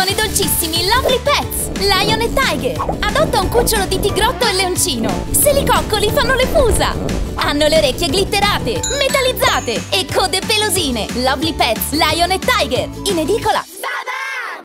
arrivano i dolcissimi Lovely Pets! Lion e Tiger! Adotta un cucciolo di tigrotto e leoncino! Se li coccoli fanno le fusa! Hanno le orecchie glitterate, metallizzate e code pelosine! Lovely Pets, Lion e Tiger! In edicola!